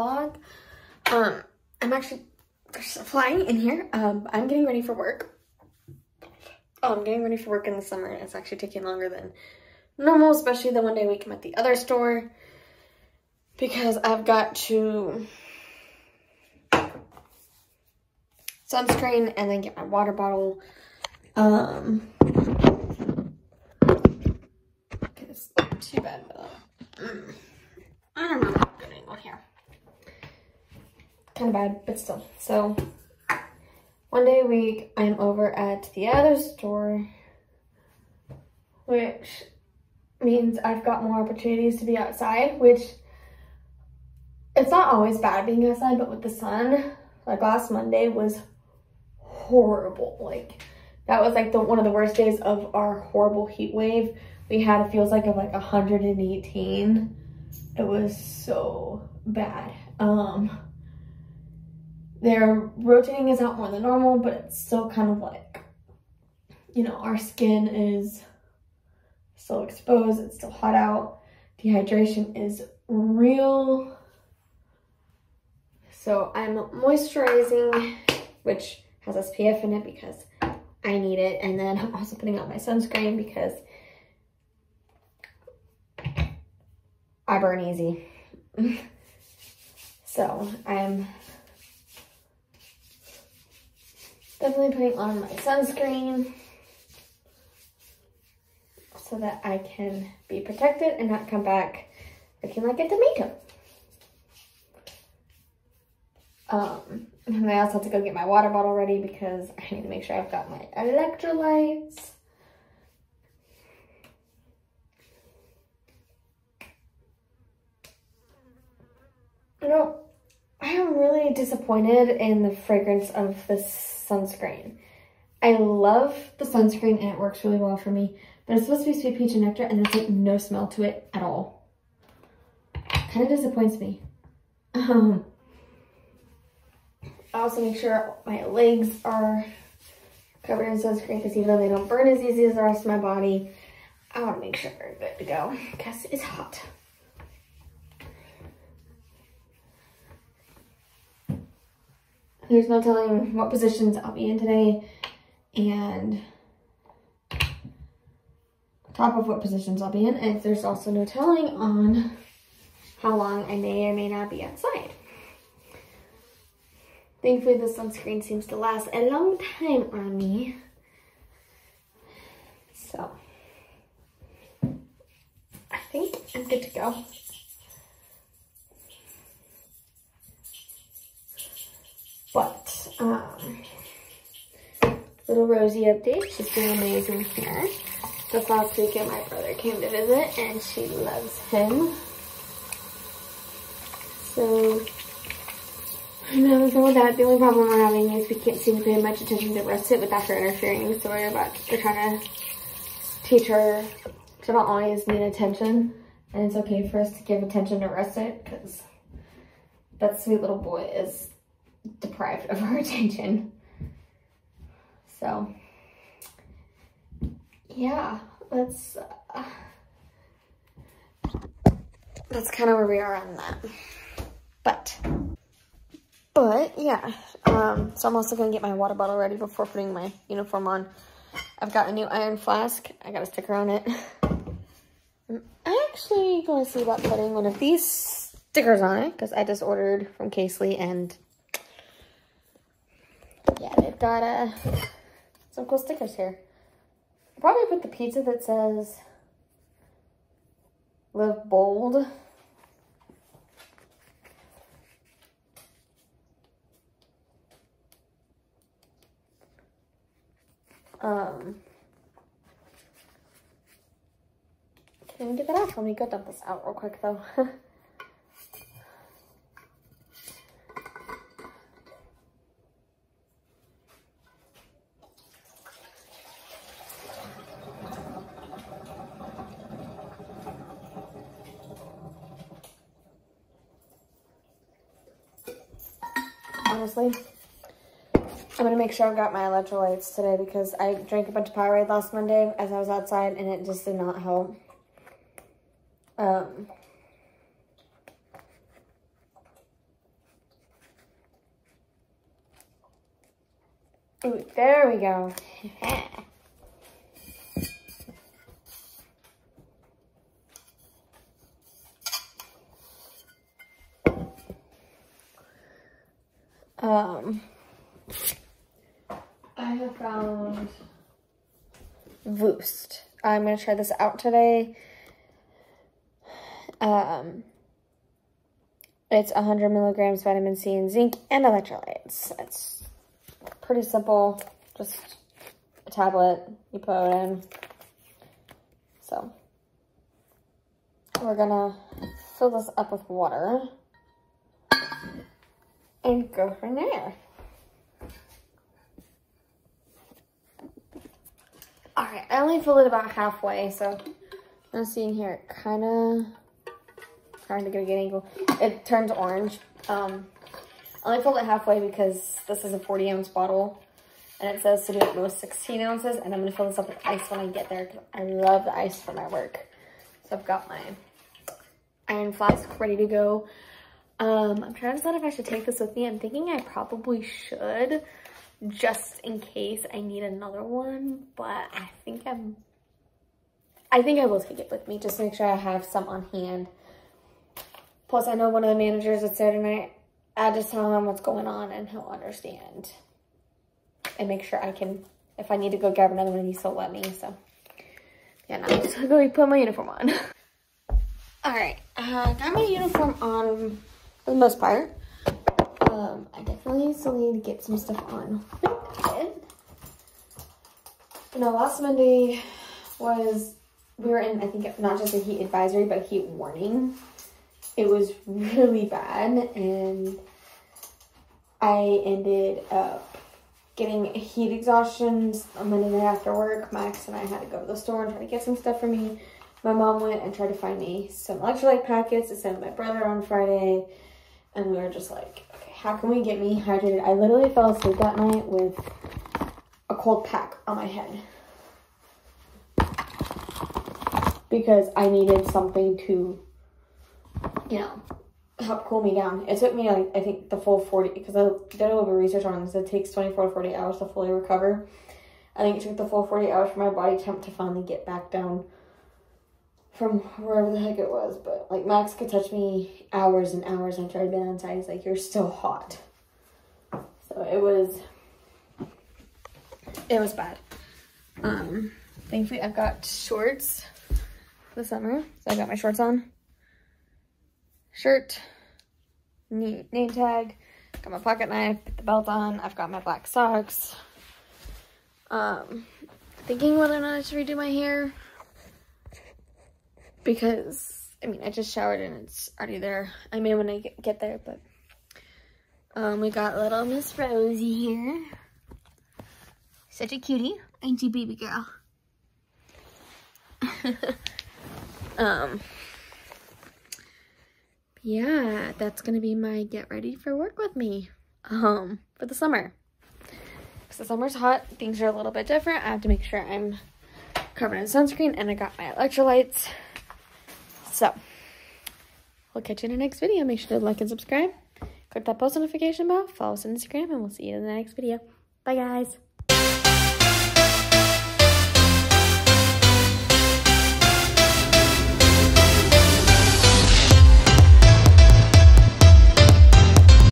vlog. Um, I'm actually flying in here. Um, I'm getting ready for work. Oh, I'm getting ready for work in the summer. It's actually taking longer than normal, especially the one day week I'm at the other store. Because I've got to sunscreen and then get my water bottle. Um, it's not too bad, but mm. I don't know how good angle here. Kind of bad, but still. So, one day a week, I'm over at the other store, which means I've got more opportunities to be outside, which it's not always bad being outside, but with the sun, like last Monday was horrible. Like, that was like the one of the worst days of our horrible heat wave. We had, it feels like, of like 118 it was so bad. Um, their rotating is out more than normal, but it's still kind of like, you know, our skin is still exposed. It's still hot out. Dehydration is real. So I'm moisturizing, which has SPF in it because I need it. And then I'm also putting on my sunscreen because I burn easy. so I'm definitely putting on my sunscreen so that I can be protected and not come back looking like a tomato. Um, and I also have to go get my water bottle ready because I need to make sure I've got my electrolytes. You know, I am really disappointed in the fragrance of this sunscreen. I love the sunscreen and it works really well for me, but it's supposed to be sweet peach and nectar and there's like no smell to it at all. Kind of disappoints me. Um, I also make sure my legs are covered in sunscreen because even though they don't burn as easy as the rest of my body, I want to make sure they're good to go because it's hot. There's no telling what positions I'll be in today and top of what positions I'll be in. And there's also no telling on how long I may or may not be outside. Thankfully, the sunscreen seems to last a long time on me. So, I think I'm good to go. But, um, little Rosie update. She's doing amazing here. This last weekend, my brother came to visit, and she loves him. So, I know nothing with that. The only problem we're having is we can't seem to pay much attention to Russet without her interfering. So we're about, we're trying to teach her to not always need attention. And it's okay for us to give attention to Russet because that sweet little boy is deprived of our attention. So, yeah, that's, uh, that's kind of where we are on that. But, but yeah, um, so I'm also going to get my water bottle ready before putting my uniform on. I've got a new iron flask. I got a sticker on it. I'm actually going to see about putting one of these stickers on it because I just ordered from Casely and got uh, some cool stickers here. I'll probably put the pizza that says Live Bold. Um, can we get that off? Let me go dump this out real quick though. honestly. I'm going to make sure I've got my electrolytes today because I drank a bunch of Powerade last Monday as I was outside and it just did not help. Um, ooh, there we go. um, I have found Voost. I'm going to try this out today. Um, it's 100 milligrams vitamin C and zinc and electrolytes. It's pretty simple. Just a tablet you put it in. So we're gonna fill this up with water and go from there. All right, I only filled it about halfway, so I'm seeing here kind of trying to get a good angle. It turns orange. Um, I only filled it halfway because this is a 40 ounce bottle and it says to do it most 16 ounces and I'm to fill this up with ice when I get there because I love the ice for my work. So I've got my iron flask ready to go. Um, I'm trying to decide if I should take this with me. I'm thinking I probably should just in case I need another one, but I think I'm, I think I will take it with me just to make sure I have some on hand Plus, I know one of the managers that's there tonight. I just tell him what's going on and he'll understand. And make sure I can, if I need to go grab another one he'll let me. So, yeah, now I'm just gonna go put my uniform on. All right, uh, got my uniform on for the most part. Um, I definitely still need to get some stuff on. You know, last Monday was, we were in, I think, not just a heat advisory, but a heat warning it was really bad and I ended up getting heat exhaustion a minute after work. Max and I had to go to the store and try to get some stuff for me. My mom went and tried to find me some electrolyte packets to send my brother on Friday. And we were just like, okay, how can we get me hydrated? I literally fell asleep that night with a cold pack on my head. Because I needed something to you know, help cool me down. It took me like I think the full 40 because I did a little bit of research on this. It takes 24 to 40 hours to fully recover. I think it took the full 40 hours for my body temp to finally get back down from wherever the heck it was. But like Max could touch me hours and hours and tried to be inside. He's like, You're still hot. So it was it was bad. Um thankfully I've got shorts for the summer. So I got my shorts on shirt, name tag, got my pocket knife, put the belt on, I've got my black socks. Um, thinking whether or not I should redo my hair because, I mean, I just showered and it's already there. I may when I get, there, but um, we got little Miss Rosie here. Such a cutie, ain't you, baby girl? um, yeah, that's to be my get ready for work with me um, for the summer. Because the summer's hot, things are a little bit different. I have to make sure I'm covered in sunscreen and I got my electrolytes. So, we'll catch you in the next video. Make sure to like and subscribe. Click that post notification bell. Follow us on Instagram and we'll see you in the next video. Bye, guys.